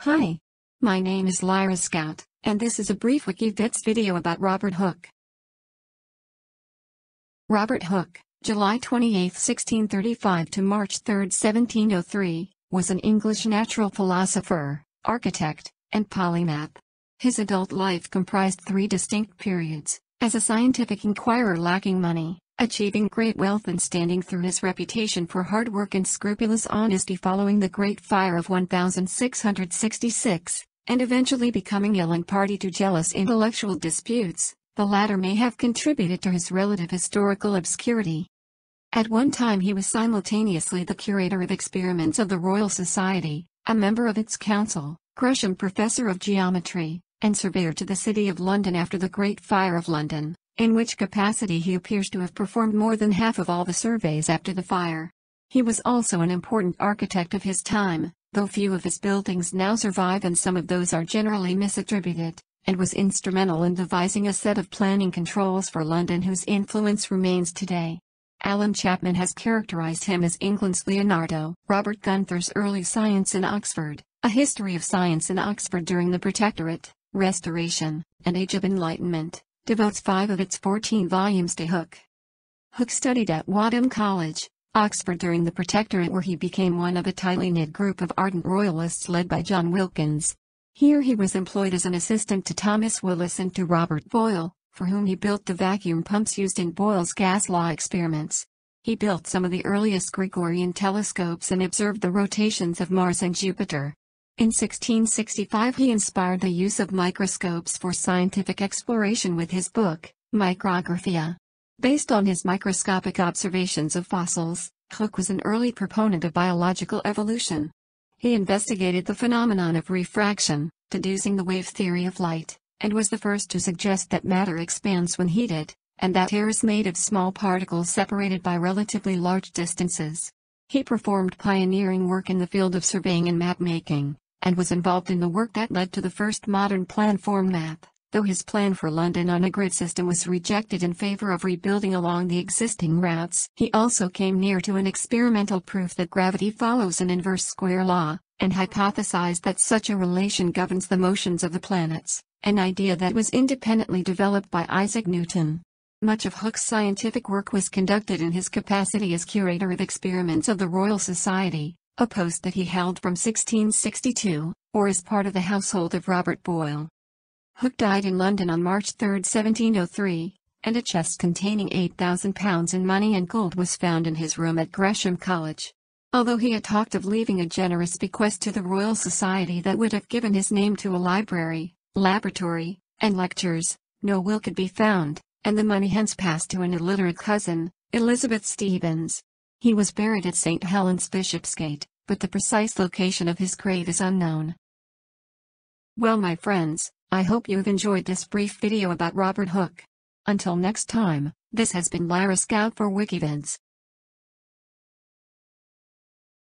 Hi. My name is Lyra Scout, and this is a brief WikiVids video about Robert Hooke. Robert Hooke, July 28, 1635 to March 3, 1703, was an English natural philosopher, architect, and polymath. His adult life comprised three distinct periods, as a scientific inquirer lacking money, achieving great wealth and standing through his reputation for hard work and scrupulous honesty following the Great Fire of 1666, and eventually becoming ill and party to jealous intellectual disputes, the latter may have contributed to his relative historical obscurity. At one time he was simultaneously the curator of experiments of the Royal Society, a member of its council, Gresham Professor of Geometry, and surveyor to the City of London after the Great Fire of London in which capacity he appears to have performed more than half of all the surveys after the fire. He was also an important architect of his time, though few of his buildings now survive and some of those are generally misattributed, and was instrumental in devising a set of planning controls for London whose influence remains today. Alan Chapman has characterized him as England's Leonardo. Robert Gunther's Early Science in Oxford, A History of Science in Oxford during the Protectorate, Restoration, and Age of Enlightenment, devotes five of its 14 volumes to Hooke. Hooke studied at Wadham College, Oxford during the Protectorate where he became one of a tightly knit group of ardent royalists led by John Wilkins. Here he was employed as an assistant to Thomas Willis and to Robert Boyle, for whom he built the vacuum pumps used in Boyle's gas law experiments. He built some of the earliest Gregorian telescopes and observed the rotations of Mars and Jupiter. In 1665 he inspired the use of microscopes for scientific exploration with his book, Micrographia. Based on his microscopic observations of fossils, Hooke was an early proponent of biological evolution. He investigated the phenomenon of refraction, deducing the wave theory of light, and was the first to suggest that matter expands when heated, and that air is made of small particles separated by relatively large distances. He performed pioneering work in the field of surveying and map-making and was involved in the work that led to the first modern plan-form map, though his plan for London on a grid system was rejected in favor of rebuilding along the existing routes. He also came near to an experimental proof that gravity follows an inverse square law, and hypothesized that such a relation governs the motions of the planets, an idea that was independently developed by Isaac Newton. Much of Hooke's scientific work was conducted in his capacity as curator of experiments of the Royal Society, a post that he held from 1662, or as part of the household of Robert Boyle. Hooke died in London on March 3, 1703, and a chest containing £8,000 in money and gold was found in his room at Gresham College. Although he had talked of leaving a generous bequest to the Royal Society that would have given his name to a library, laboratory, and lectures, no will could be found, and the money hence passed to an illiterate cousin, Elizabeth Stephens. He was buried at St. Helens Bishopsgate, but the precise location of his grave is unknown. Well my friends, I hope you've enjoyed this brief video about Robert Hooke. Until next time, this has been Lyra Scout for WikiVids.